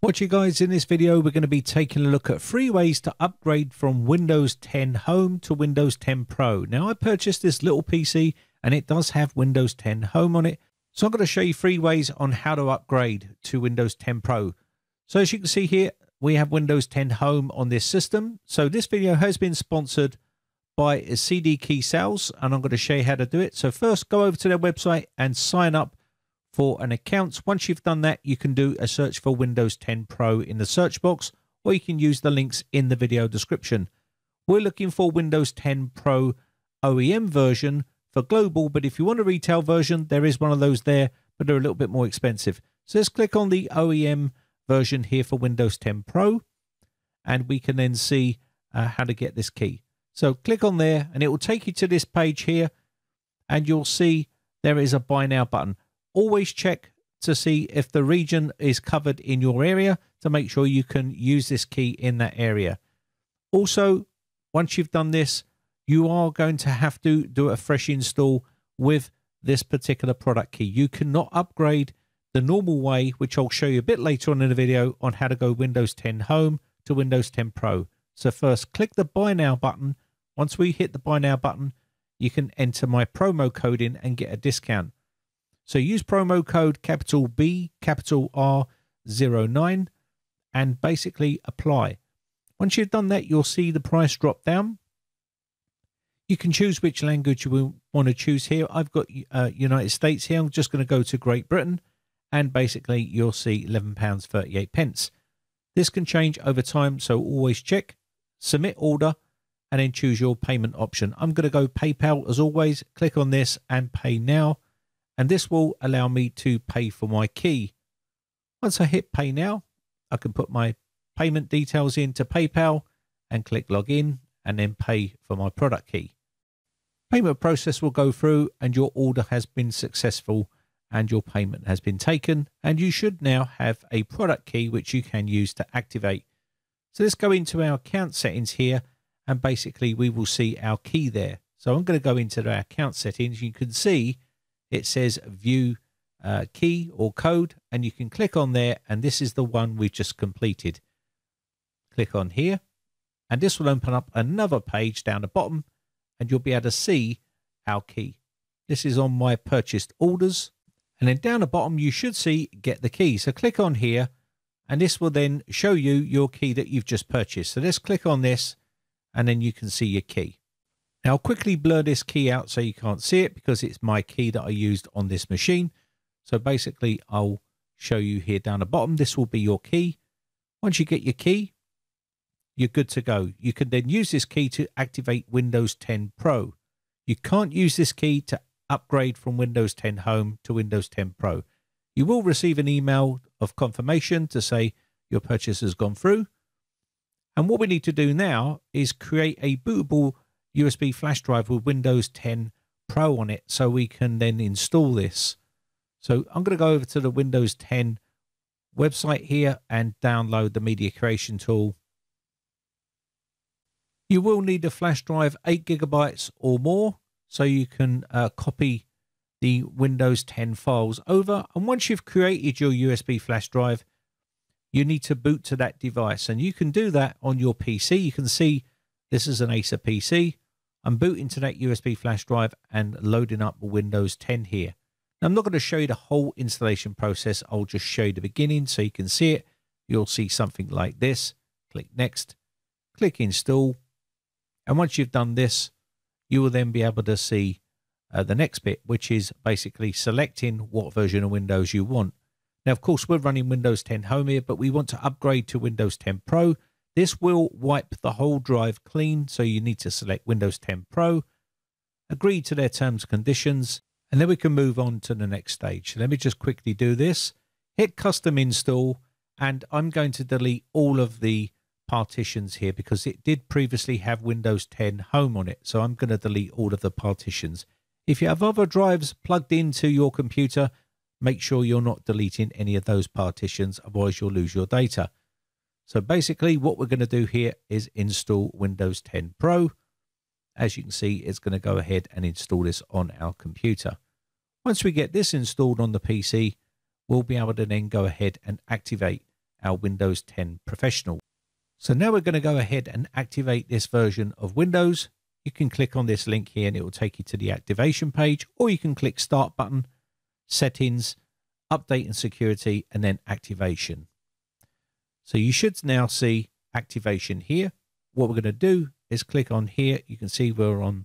What you guys in this video we're going to be taking a look at three ways to upgrade from Windows 10 Home to Windows 10 Pro. Now I purchased this little PC and it does have Windows 10 Home on it. So I'm going to show you three ways on how to upgrade to Windows 10 Pro. So as you can see here we have Windows 10 Home on this system. So this video has been sponsored by CD Key Sales and I'm going to show you how to do it. So first go over to their website and sign up for an account. Once you've done that, you can do a search for Windows 10 Pro in the search box, or you can use the links in the video description. We're looking for Windows 10 Pro OEM version for global, but if you want a retail version, there is one of those there, but they're a little bit more expensive. So let's click on the OEM version here for Windows 10 Pro, and we can then see uh, how to get this key. So click on there, and it will take you to this page here, and you'll see there is a buy now button always check to see if the region is covered in your area to make sure you can use this key in that area. Also, once you've done this, you are going to have to do a fresh install with this particular product key. You cannot upgrade the normal way, which I'll show you a bit later on in the video on how to go Windows 10 Home to Windows 10 Pro. So first, click the Buy Now button. Once we hit the Buy Now button, you can enter my promo code in and get a discount. So use promo code capital B, capital R 09 and basically apply. Once you've done that, you'll see the price drop down. You can choose which language you want to choose here. I've got uh, United States here. I'm just going to go to Great Britain and basically you'll see £11.38. pence. This can change over time, so always check, submit order, and then choose your payment option. I'm going to go PayPal as always. Click on this and pay now and this will allow me to pay for my key. Once I hit pay now, I can put my payment details into PayPal and click login and then pay for my product key. Payment process will go through and your order has been successful and your payment has been taken and you should now have a product key which you can use to activate. So let's go into our account settings here and basically we will see our key there. So I'm going to go into our account settings. You can see it says view uh, key or code and you can click on there and this is the one we've just completed. Click on here and this will open up another page down the bottom and you'll be able to see our key. This is on my purchased orders and then down the bottom you should see get the key. So click on here and this will then show you your key that you've just purchased. So let's click on this and then you can see your key. Now I'll quickly blur this key out so you can't see it because it's my key that I used on this machine. So basically I'll show you here down the bottom. This will be your key. Once you get your key, you're good to go. You can then use this key to activate Windows 10 Pro. You can't use this key to upgrade from Windows 10 Home to Windows 10 Pro. You will receive an email of confirmation to say your purchase has gone through. And what we need to do now is create a bootable USB flash drive with Windows 10 Pro on it so we can then install this. So I'm going to go over to the Windows 10 website here and download the media creation tool. You will need a flash drive 8 gigabytes or more so you can uh, copy the Windows 10 files over. And once you've created your USB flash drive, you need to boot to that device. And you can do that on your PC. You can see this is an Acer PC. I'm booting to that USB flash drive and loading up Windows 10 here. Now, I'm not going to show you the whole installation process. I'll just show you the beginning so you can see it. You'll see something like this. Click Next. Click Install. And once you've done this, you will then be able to see uh, the next bit, which is basically selecting what version of Windows you want. Now, of course, we're running Windows 10 Home here, but we want to upgrade to Windows 10 Pro. This will wipe the whole drive clean, so you need to select Windows 10 Pro, agree to their terms and conditions, and then we can move on to the next stage. Let me just quickly do this. Hit custom install, and I'm going to delete all of the partitions here because it did previously have Windows 10 Home on it. So I'm going to delete all of the partitions. If you have other drives plugged into your computer, make sure you're not deleting any of those partitions, otherwise you'll lose your data. So basically what we're going to do here is install Windows 10 Pro. As you can see, it's going to go ahead and install this on our computer. Once we get this installed on the PC, we'll be able to then go ahead and activate our Windows 10 Professional. So now we're going to go ahead and activate this version of Windows. You can click on this link here and it will take you to the activation page, or you can click Start button, Settings, Update and Security, and then Activation. So you should now see activation here. What we're going to do is click on here. You can see we're on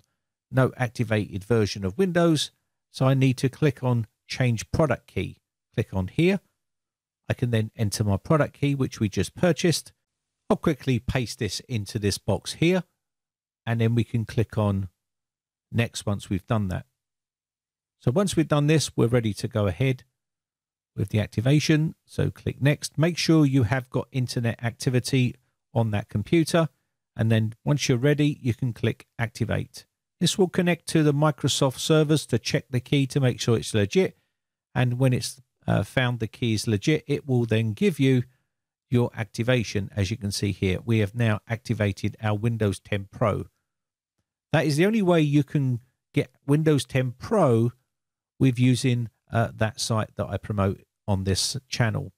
no activated version of Windows. So I need to click on change product key. Click on here. I can then enter my product key, which we just purchased. I'll quickly paste this into this box here. And then we can click on next once we've done that. So once we've done this, we're ready to go ahead with the activation. So click next. Make sure you have got internet activity on that computer. And then once you're ready, you can click activate. This will connect to the Microsoft servers to check the key to make sure it's legit. And when it's uh, found the key is legit, it will then give you your activation. As you can see here, we have now activated our Windows 10 Pro. That is the only way you can get Windows 10 Pro with using uh, that site that I promote on this channel.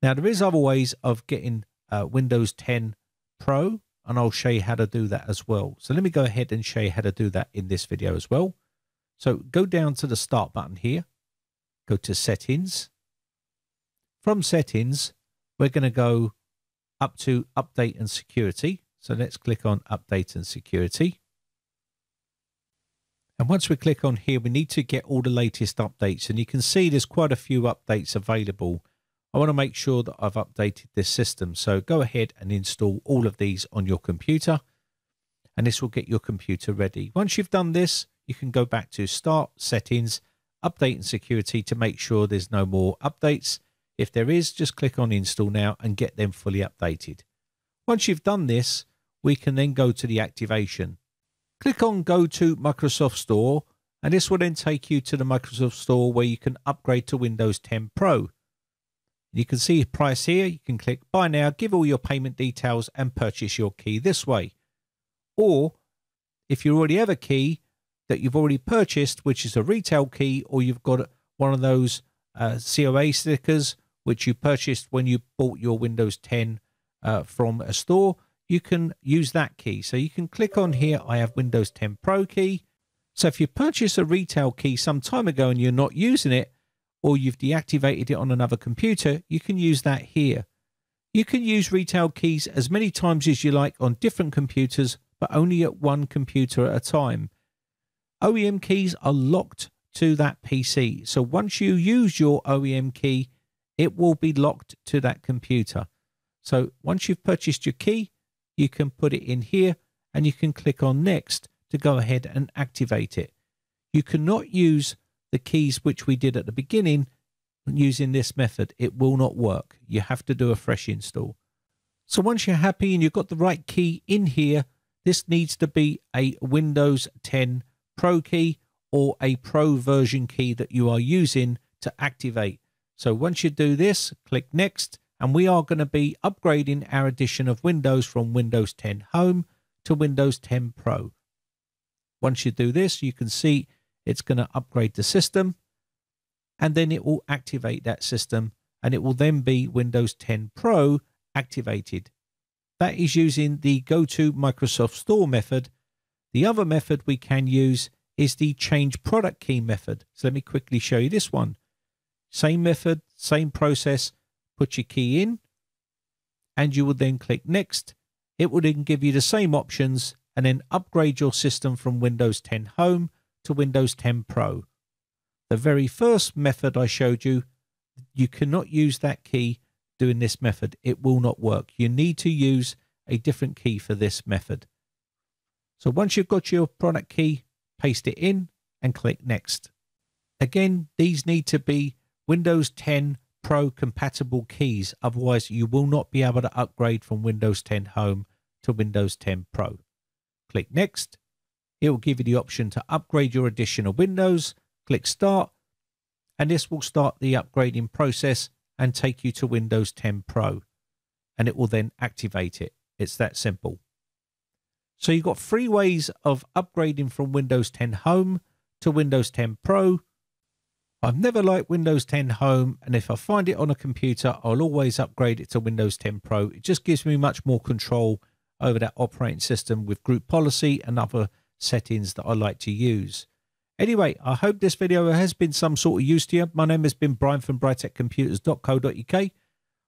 Now, there is other ways of getting uh, Windows 10 Pro and I'll show you how to do that as well. So let me go ahead and show you how to do that in this video as well. So go down to the start button here, go to settings. From settings, we're going to go up to update and security. So let's click on update and security. And once we click on here, we need to get all the latest updates. And you can see there's quite a few updates available I want to make sure that I've updated this system. So go ahead and install all of these on your computer and this will get your computer ready. Once you've done this, you can go back to Start, Settings, Update and Security to make sure there's no more updates. If there is, just click on Install now and get them fully updated. Once you've done this, we can then go to the activation. Click on Go to Microsoft Store and this will then take you to the Microsoft Store where you can upgrade to Windows 10 Pro. You can see price here. You can click buy now, give all your payment details and purchase your key this way. Or if you already have a key that you've already purchased, which is a retail key, or you've got one of those uh, COA stickers, which you purchased when you bought your Windows 10 uh, from a store, you can use that key. So you can click on here, I have Windows 10 Pro key. So if you purchase a retail key some time ago and you're not using it, or you've deactivated it on another computer, you can use that here. You can use retail keys as many times as you like on different computers, but only at one computer at a time. OEM keys are locked to that PC. So once you use your OEM key, it will be locked to that computer. So once you've purchased your key, you can put it in here and you can click on next to go ahead and activate it. You cannot use the keys which we did at the beginning using this method, it will not work. You have to do a fresh install. So once you're happy and you've got the right key in here, this needs to be a Windows 10 Pro key or a Pro version key that you are using to activate. So once you do this, click Next, and we are going to be upgrading our edition of Windows from Windows 10 Home to Windows 10 Pro. Once you do this, you can see it's going to upgrade the system and then it will activate that system and it will then be Windows 10 Pro activated. That is using the go to Microsoft Store method. The other method we can use is the change product key method. So let me quickly show you this one. Same method, same process. Put your key in and you will then click next. It will then give you the same options and then upgrade your system from Windows 10 Home to Windows 10 Pro. The very first method I showed you, you cannot use that key doing this method. It will not work. You need to use a different key for this method. So once you've got your product key, paste it in and click next. Again, these need to be Windows 10 Pro compatible keys. Otherwise, you will not be able to upgrade from Windows 10 Home to Windows 10 Pro. Click next it will give you the option to upgrade your edition of Windows. Click Start, and this will start the upgrading process and take you to Windows 10 Pro. And it will then activate it. It's that simple. So you've got three ways of upgrading from Windows 10 Home to Windows 10 Pro. I've never liked Windows 10 Home, and if I find it on a computer, I'll always upgrade it to Windows 10 Pro. It just gives me much more control over that operating system with group policy and other settings that I like to use. Anyway, I hope this video has been some sort of use to you. My name has been Brian from briteccomputers.co.uk.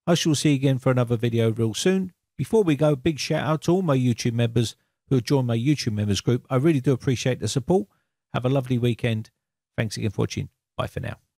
I shall see you again for another video real soon. Before we go, big shout out to all my YouTube members who have joined my YouTube members group. I really do appreciate the support. Have a lovely weekend. Thanks again for watching. Bye for now.